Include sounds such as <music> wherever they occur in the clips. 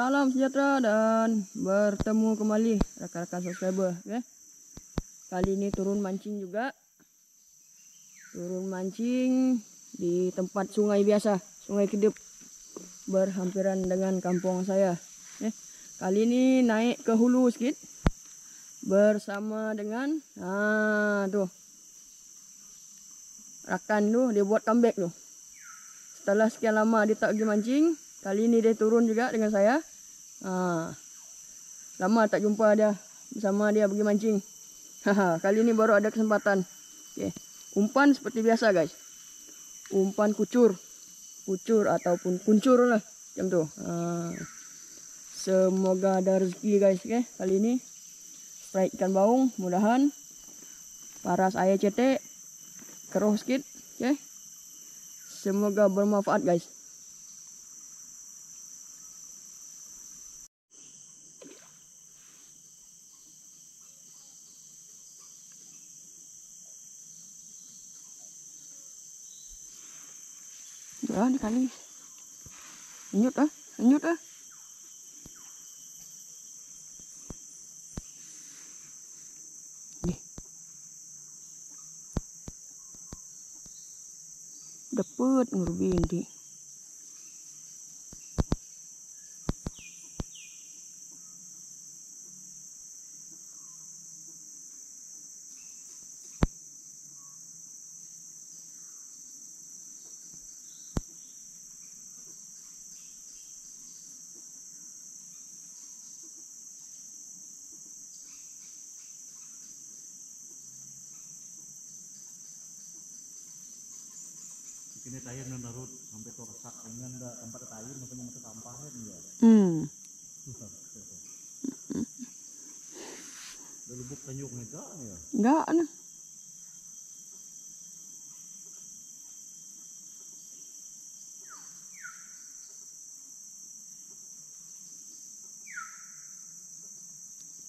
Salam sejahtera dan bertemu kembali rakan-rakan subscriber. Okay. Kali ini turun mancing juga. Turun mancing di tempat sungai biasa, sungai kedep berhampiran dengan kampung saya. Okay. Kali ini naik ke hulu sikit bersama dengan ah tuh rakan tu dia buat comeback tu. Setelah sekian lama dia tak pergi mancing, kali ini dia turun juga dengan saya. Ha. Lama tak jumpa dia bersama dia pergi mancing. <laughs> Kali ini baru ada kesempatan. Okey. Umpan seperti biasa guys. Umpan kucur. Kucur ataupun kuncur lah. Macam tu. Ha. Semoga ada rezeki guys. Okay. Kali ini. Strike ikan baung. Mudahan. Paras air cetek. Keruh sikit. Okay. Semoga bermanfaat guys. Ya, ni kali. Nyut ah, nyut ah. Ni. Dapat ngurbin di. Kini tayar na narut sampai to resak dengan da tempat tayar makanya mata sampah kan ya. Hmm. Da lubuk tanjung itu ya. Enggak nah.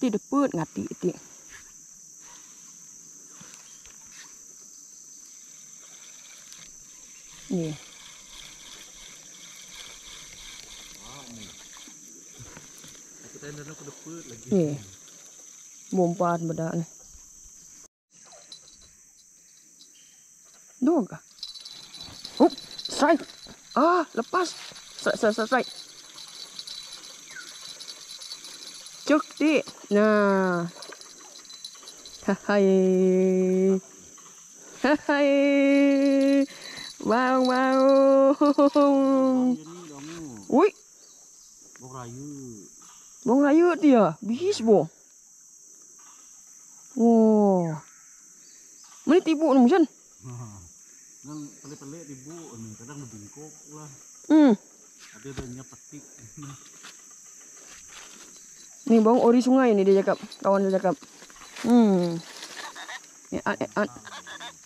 Ti depet ngati ti. Ni. Ni. Bompat bedak ni. Dua kah? Oh, strike. Ah, lepas. Strike, strike, strike, strike. Cuk, di. Nah. Hai. Hai. Wow, wow. Ui, bok rayu. bong layu dia. Bis bo. Wow. Mana tibu ni macam? Kan <laughs> pelik-pelik ibu ni kadang bingkok lah. Hmm. Ada banyak petik. <laughs> Ni bawang ori sungai ni dia cakap. Kawan dia cakap. Hmm. Ni an, an,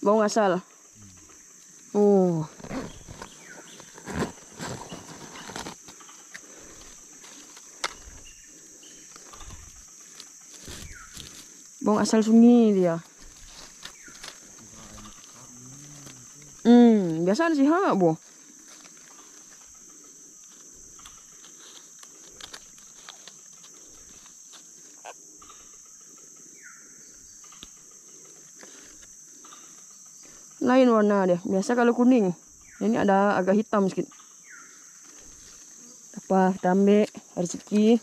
bawang asal. Oh. Bawang asal sungai dia. Hmm, biasa sih ha, bu. Lain warna dia. Biasa kalau kuning. Ini ada agak hitam sikit. Apa kita ambil rezeki.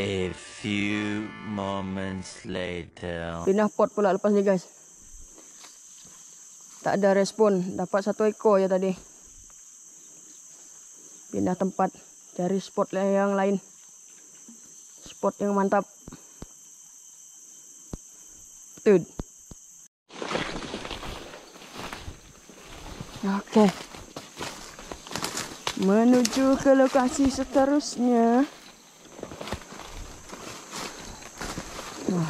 A few moments later. Pindah pot pula lepas ni guys. Tak ada respon. Dapat satu ekor je tadi. Pindah tempat. Cari spot yang lain. Spot yang mantap. Betul. Okey. Menuju ke lokasi seterusnya. Ni?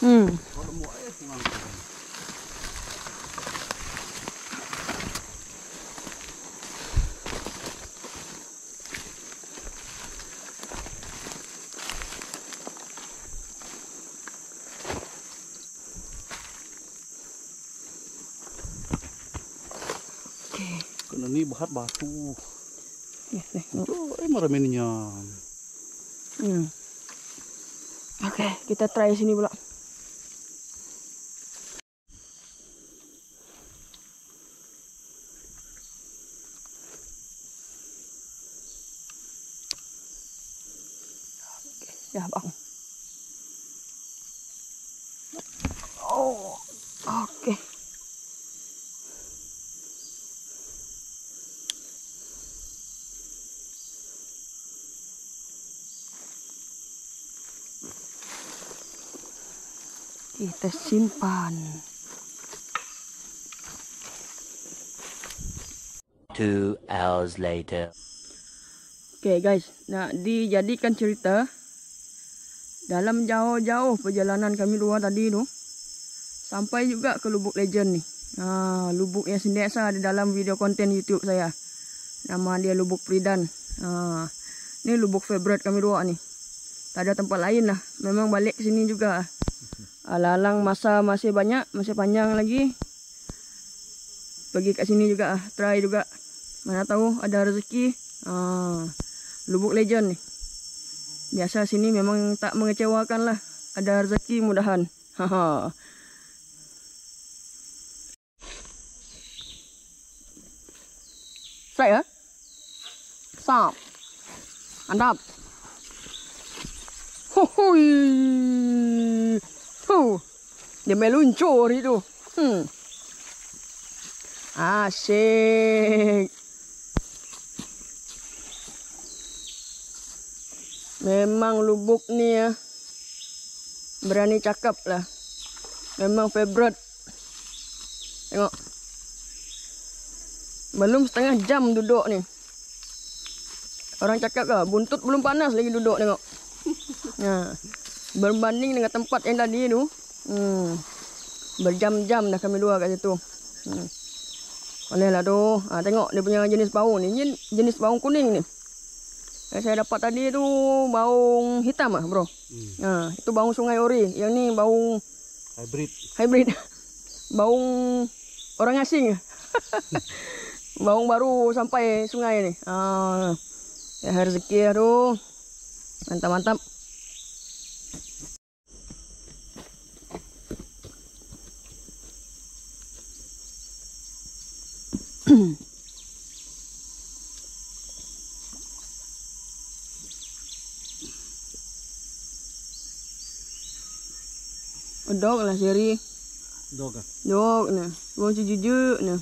Hmm. bahat batu. Iya eh, marah mininya hmm. oke okay, kita try sini pula. Ya bang. Oh oke. okay. Kita simpan. Two hours later. Oke guys, nak dijadikan cerita dalam jauh-jauh perjalanan kami dua tadi tu sampai juga ke Lubuk Legend ni. Ha, lubuk yang sentiasa ada dalam video konten YouTube saya. Nama dia Lubuk Pridan. Ha, ni lubuk favorite kami dua ni. Tak ada tempat lain lah. Memang balik ke sini juga. Alang-alang masa masih banyak, masih panjang lagi. Pergi kat sini juga ah, try juga. Mana tahu ada rezeki. Ha, Lubuk Legend ni. Biasa sini memang tak mengecewakan lah. Ada rezeki mudahan. <laughs> Haha. Strike ya? Stop. Andap. Hui. Huh. Dia meluncur itu. Hmm. Asyik. Memang lubuk ni ya. Berani cakap lah. Memang favorite. Tengok. Belum setengah jam duduk ni. Orang cakap ke buntut belum panas lagi duduk tengok. <laughs> Ha. Berbanding dengan tempat yang tadi tu. Hmm. Berjam-jam dah kami dua kat situ. Hmm. Boleh lah tu. Ha, tengok dia punya jenis baung ni. Jenis baung kuning ni. Yang saya dapat tadi tu baung hitam ah bro. Hmm. Ha, itu baung sungai Ori. Yang ni baung Hybrid. hybrid. <laughs> baung orang asing. <laughs> baung baru sampai sungai ni. Ha. Ya rezeki lah tu. Mantap-mantap. <coughs> Dog lah seri. Dog ke? Dog ni. Wong cuci jujuk ni.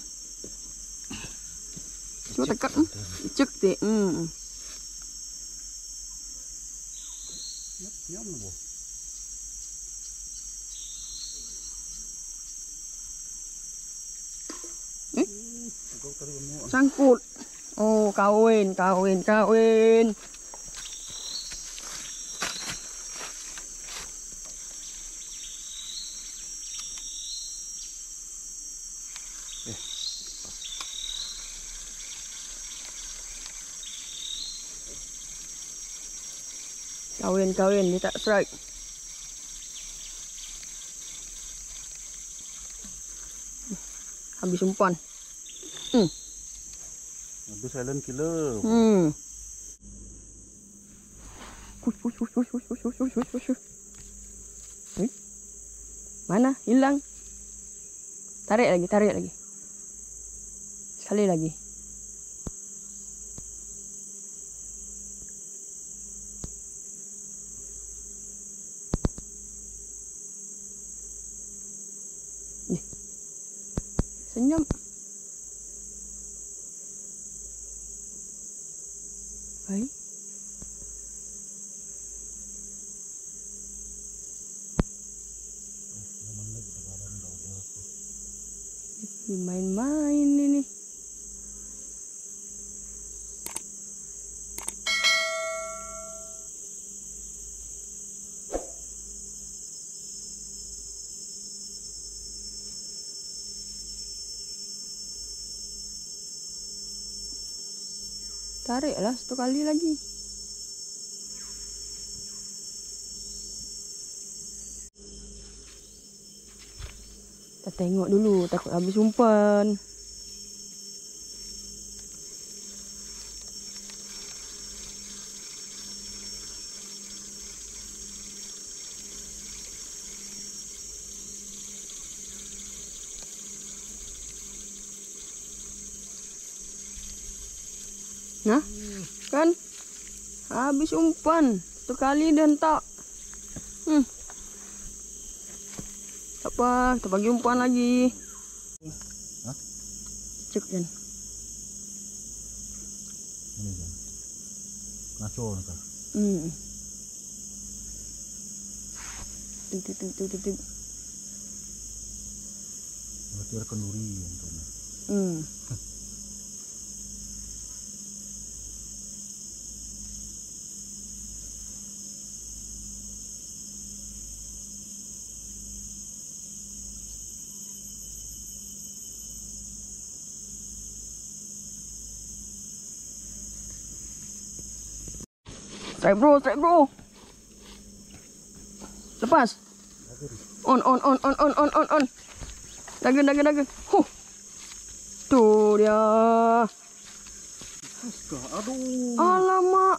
Cuma tekat. Cek ti. Hmm. hmm. Yep, yep. Sangkut. Oh, kawin, kawin, kawin. Kawin, kawin. Dia tak strike. Habis umpan. Hmm. Aduh silent killer. Hmm. Hush, hush, hush, hush, hush, hush, hush, hush, hush. Eh? Mana? Hilang. Tarik lagi, tarik lagi. Sekali lagi. Dimain-main ini. Tariklah satu kali lagi. tengok dulu takut habis umpan. Nah. Kan habis umpan. Satu kali dan tak. Hmm. Apa, kita bagi umpan lagi. Hah? Cek kan. Ini kan. Ngaco ntar. Hmm. Tuk tuk tuk tuk tuk. tuk. Berarti ada kenduri. Hmm. Strike bro, strike bro. Lepas. On, on, on, on, on, on, on, on. Daga, daga, daga. Huh. Tu dia. Aduh. Alamak.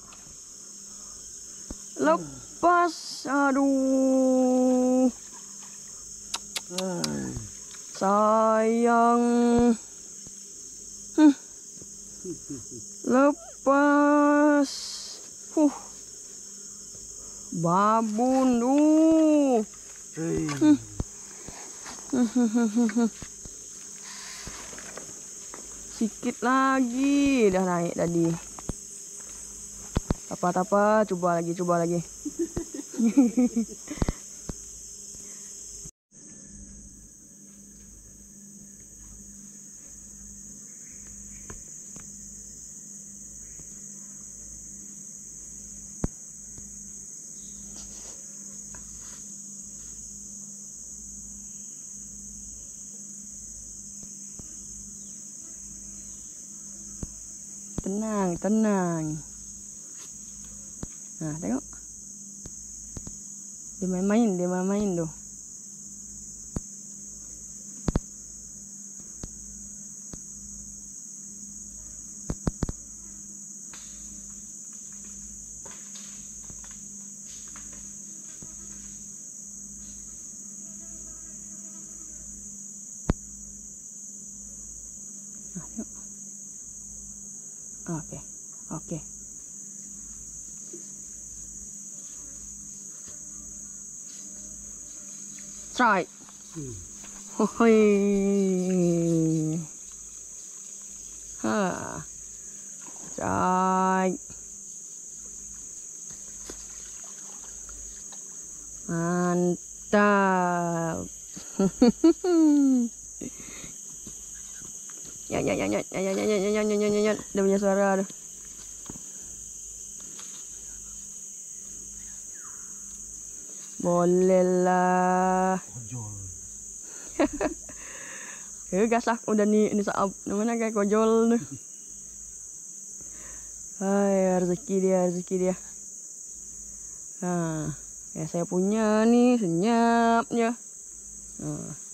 Lepas. Aduh. Sayang. Hmm. Lepas. Huh. Babun tu. Hey. <laughs> Sikit lagi dah naik tadi. Apa-apa, cuba lagi, cuba lagi. <laughs> Tenang, tenang. Nah, tengok. Dia main-main, dia main-main tu. Nah, Okay. Okay. Try. Hoi. Ha. Try. Mantap. Ya ya ya ya ya ya ya ya ya ya ya ya ya dia punya suara tu. Boleh lah. Ojol. Eh gas lah udah ni ni saap. Mana kayak kojol tu. Hai rezeki dia rezeki dia. Ha, ya saya punya ni senyapnya. Ha.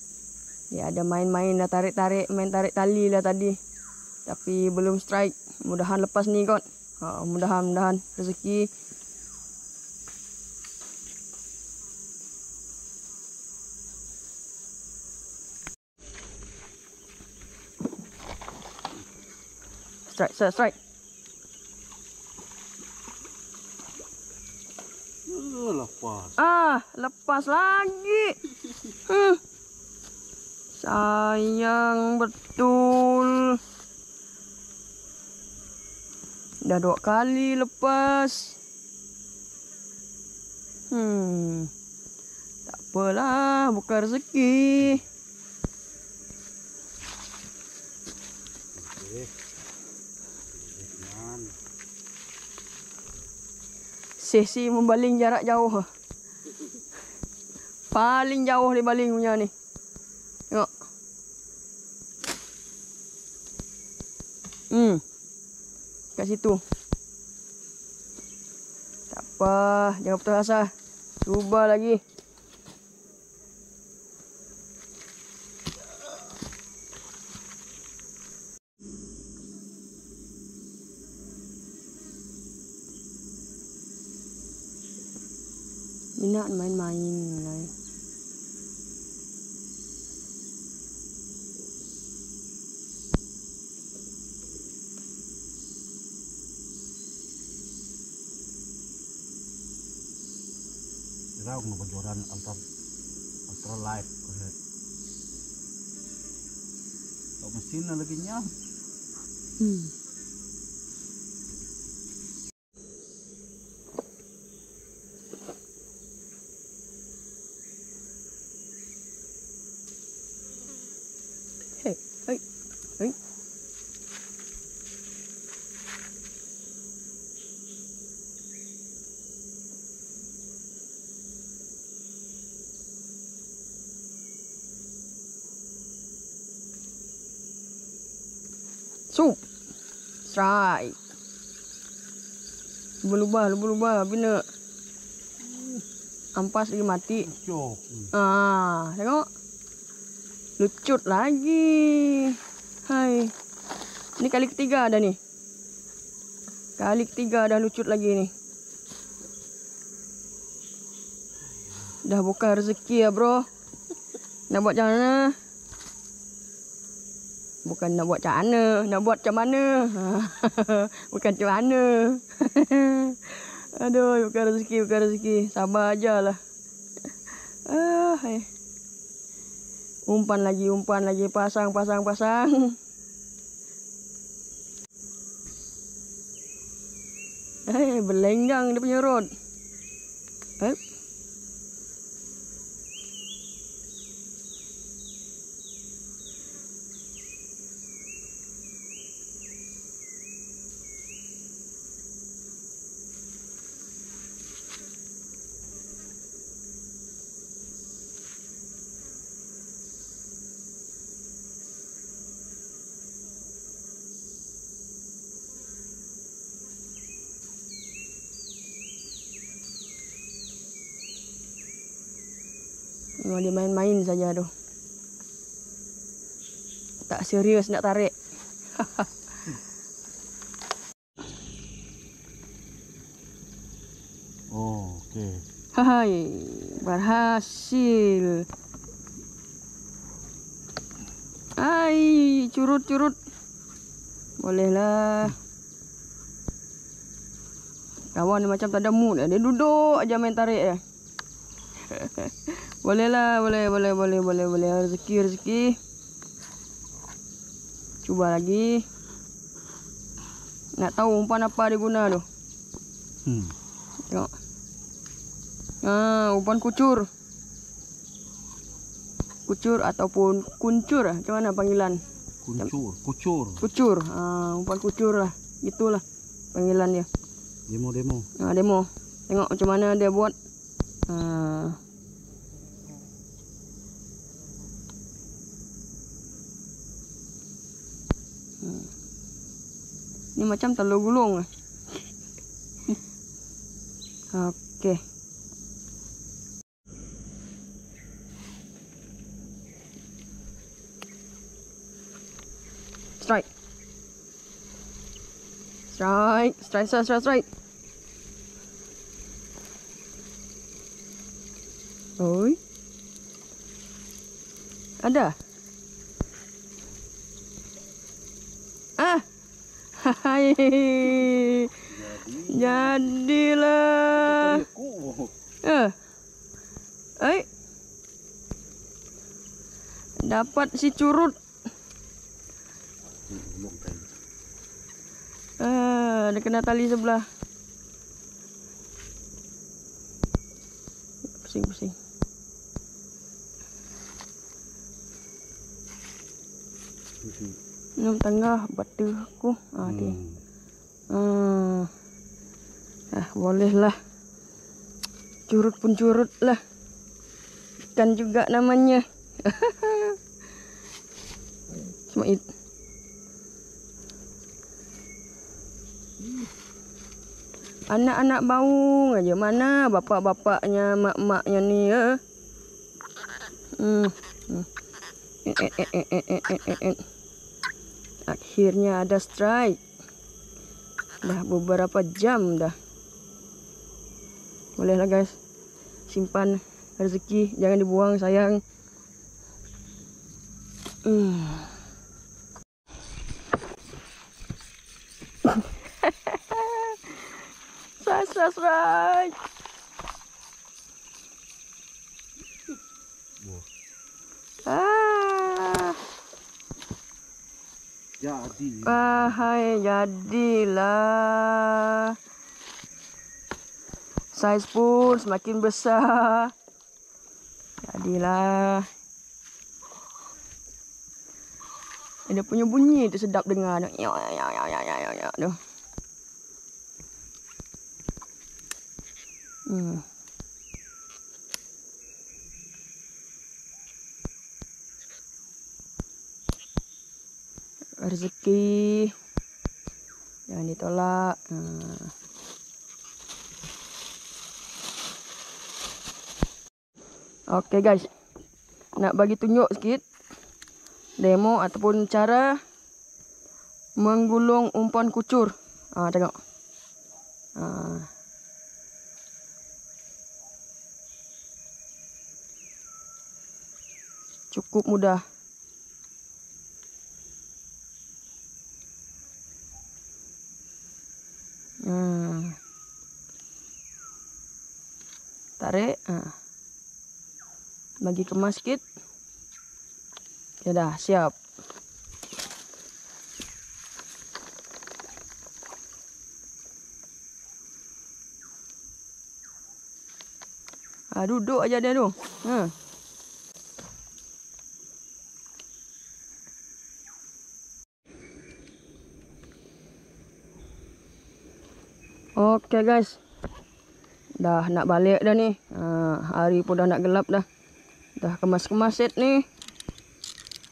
Dia ada main-main dah tarik-tarik, main tarik tali lah tadi. Tapi belum strike. Mudahan lepas ni kot. Ha, mudahan mudahan rezeki Strike, strike, strike. Lepas. Ah, lepas lagi. <laughs> Hmm. Sayang betul. Dah dua kali lepas. Hmm. Tak apalah, bukan rezeki. Sesi membaling jarak jauh. Paling jauh dia baling punya ni. Hmm. Kat situ. Tak apa, jangan putus asa. Cuba lagi. Minat main-main or life kulit. So, masina lagi niya. Hmm. Sup. Strike. Lumba-lumba, lumba-lumba. Bina. Ampas lagi mati. Ah, tengok. Lucut lagi. Hai. Ini kali ketiga dah ni. Kali ketiga dah lucut lagi ni. Dah bukan rezeki ya, bro. Nak buat macam mana? Bukan nak buat macam mana, nak buat macam mana. <laughs> bukan macam mana. <laughs> Aduh, bukan rezeki, bukan rezeki. Sabar aja lah. Ah, hai. Umpan lagi, umpan lagi. Pasang, pasang, pasang. <laughs> Eh, berlenggang dia punya rod. Eh. Memang dia main-main saja tu. Tak serius nak tarik. <laughs> Oh, okey. Hai, berhasil. Hai, curut-curut. Bolehlah. Kawan ni macam tak ada mood. Dia duduk aja main tarik <laughs> je. bolehlah, boleh, boleh, boleh, boleh, boleh. Rezeki, rezeki. Cuba lagi. Nak tahu umpan apa dia guna tu. Hmm. Tengok. Ha, umpan kucur. Kucur ataupun kuncur lah. Macam mana panggilan? Kuncur, kucur. Kucur. Ha, umpan kucur lah. Itulah panggilan dia. Demo demo. Ha, demo. Tengok macam mana dia buat. Ha. Hmm. Ni macam telur gulung. lah. <laughs> Okey. Strike. Strike, strike, strike, strike, strike. Oi. Ada? Ah. Hai. Jadilah. Eh. Eh. Dapat si curut. Ah, dia kena tali sebelah. Enam tengah batu aku. Dia. Hmm. Ah. ah, boleh lah. Curut pun curut lah. Ikan juga namanya. <laughs> Cuma it. Anak-anak baung aja. Mana bapak-bapaknya, mak-maknya ni ya? Hmm. hmm. Eh, eh, eh, eh, eh, eh, eh, eh. Akhirnya ada strike. Dah beberapa jam dah. Bolehlah guys. Simpan rezeki. Jangan dibuang sayang. Hmm. <laughs> Strike, strike. Jadi. Wahai jadilah Saiz pun semakin besar Jadilah Dia punya bunyi tu sedap dengar. Ya ya ya ya ya ya ya tu. Hmm. Rezeki. Jangan ditolak. Ha. Okay guys. Nak bagi tunjuk sikit. Demo ataupun cara Menggulung umpan kucur. Ha, Tengok. Ha. Cukup mudah Bagi kemas sikit. Ya dah, siap. Ha, duduk aja dia tu. Ha. Okey guys. Dah nak balik dah ni. Ha, hari pun dah nak gelap dah. Dah kemas-kemas set ni.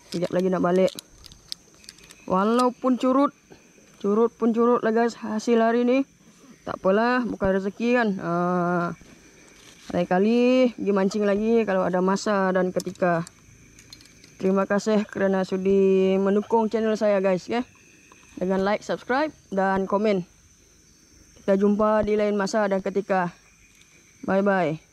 Sekejap lagi nak balik. Walaupun curut. Curut pun curut lah guys hasil hari ni. Tak apalah. Bukan rezeki kan. Ha, lain kali pergi mancing lagi kalau ada masa dan ketika. Terima kasih kerana sudi mendukung channel saya guys. Okay? Dengan like, subscribe dan komen. Kita jumpa di lain masa dan ketika. Bye bye.